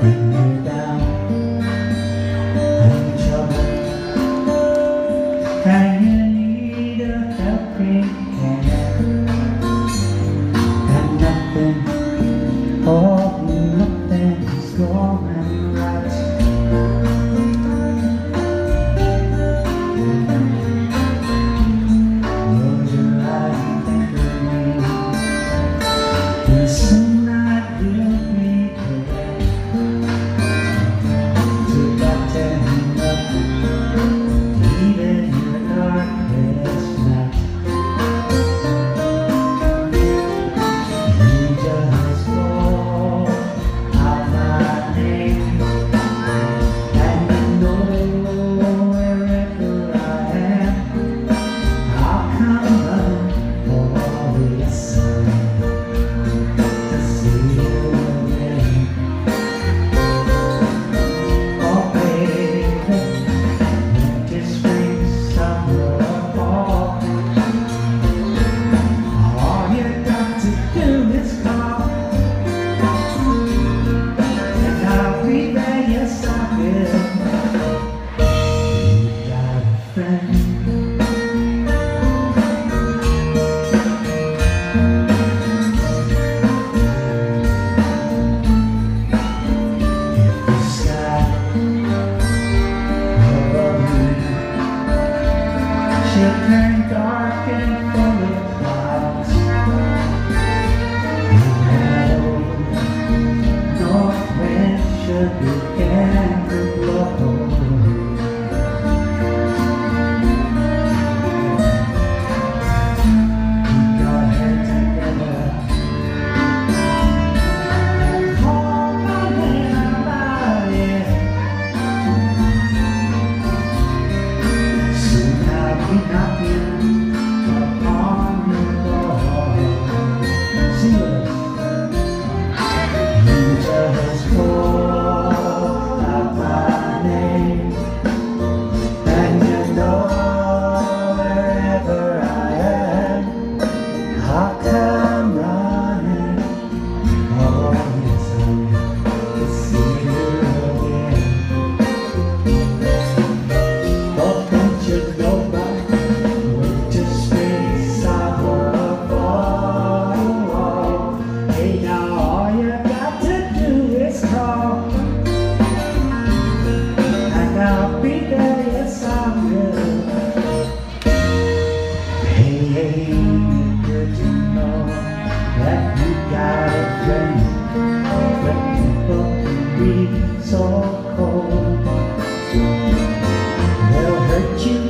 when Obrigada. that you got a dream, people so cold. They'll hurt you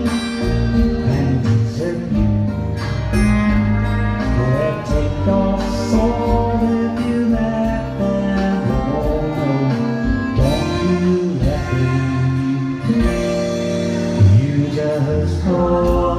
and desert you. They take. Don't. You just hold.